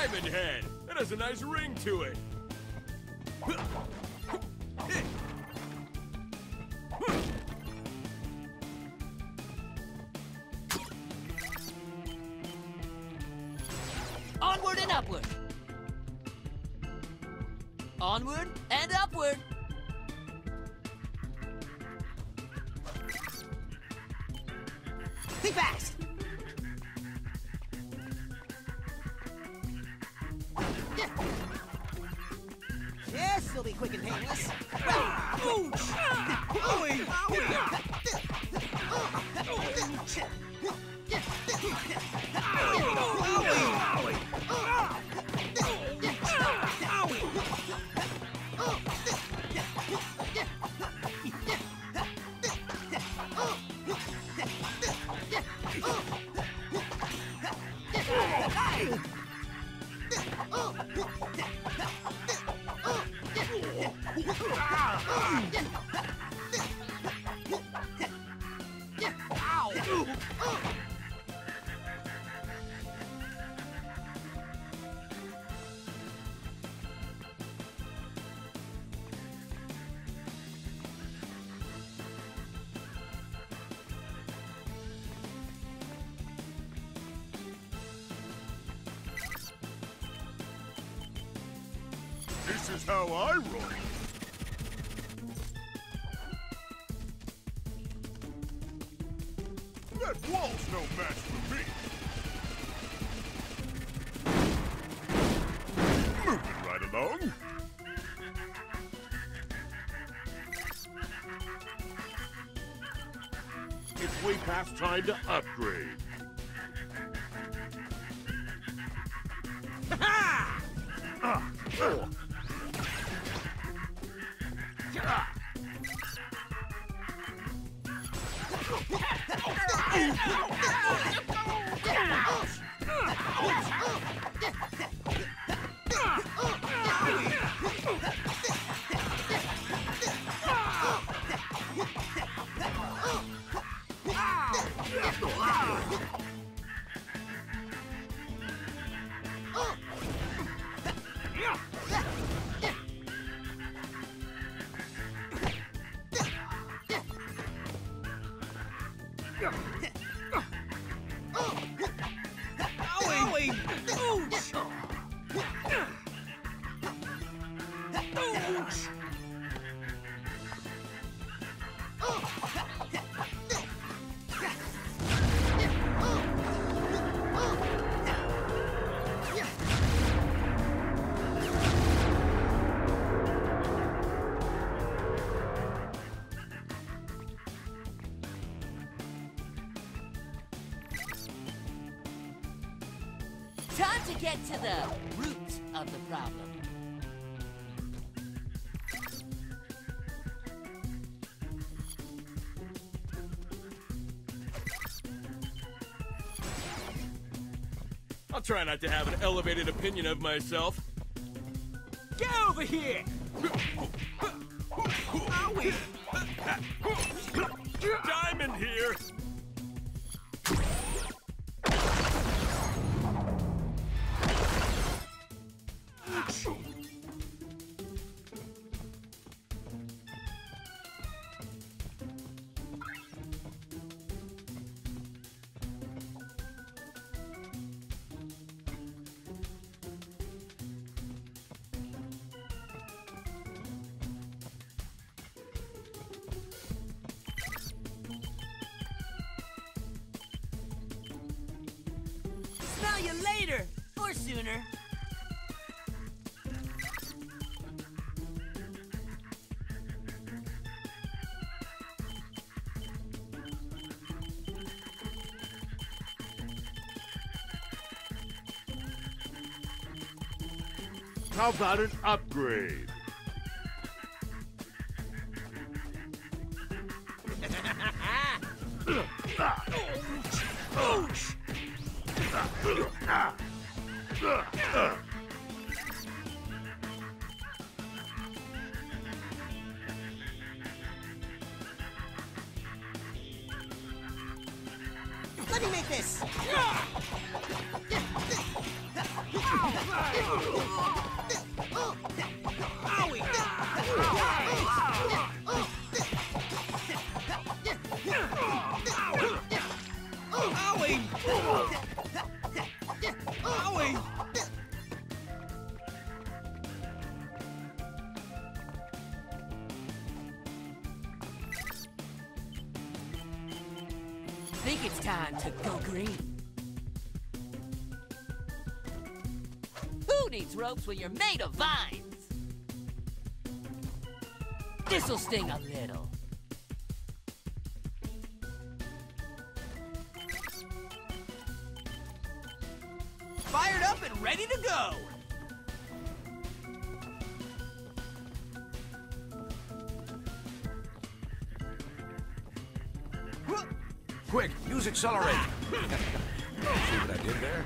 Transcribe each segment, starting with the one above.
Diamondhead! That has a nice ring to it. Onward and upward. Onward and upward. Yes, it'll be quick and painless. This is how I roll. That wall's no match for me. Moving right along. It's way past time to upgrade. Ah, oh. Time to get to the root of the problem. I'll try not to have an elevated opinion of myself. Get over here! Diamond here! Smell you later, or sooner. How about an upgrade? Let me make this. Think it's time to go green. Who needs ropes when you're made of vines? This'll sting a little. Fired up and ready to go! Use accelerate. See what I did there?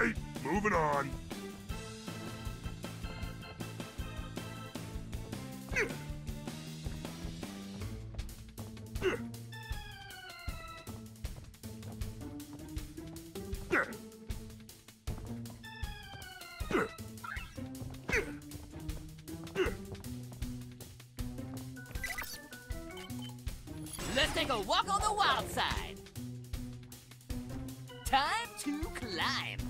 Right, moving on. Let's take a walk on the wild side. Time to climb.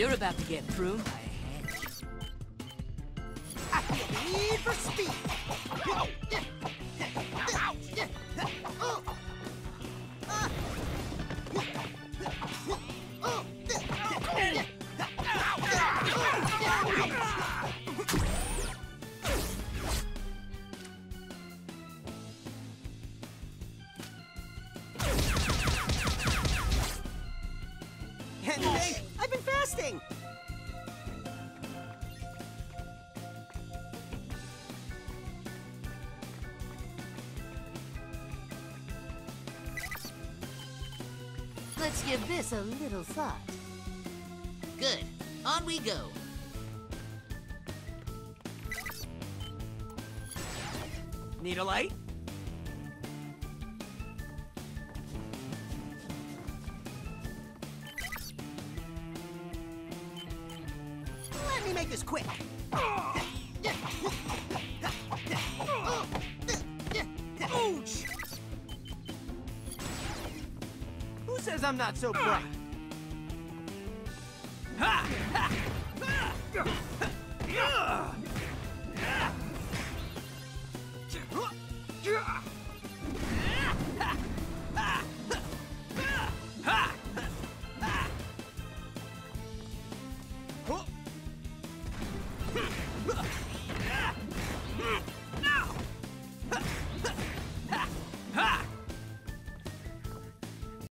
You're about to get pruned by a. I need for speed. Let's give this a little thought. Good. On we go. Need a light? Says I'm not so bright? Ha! Ha!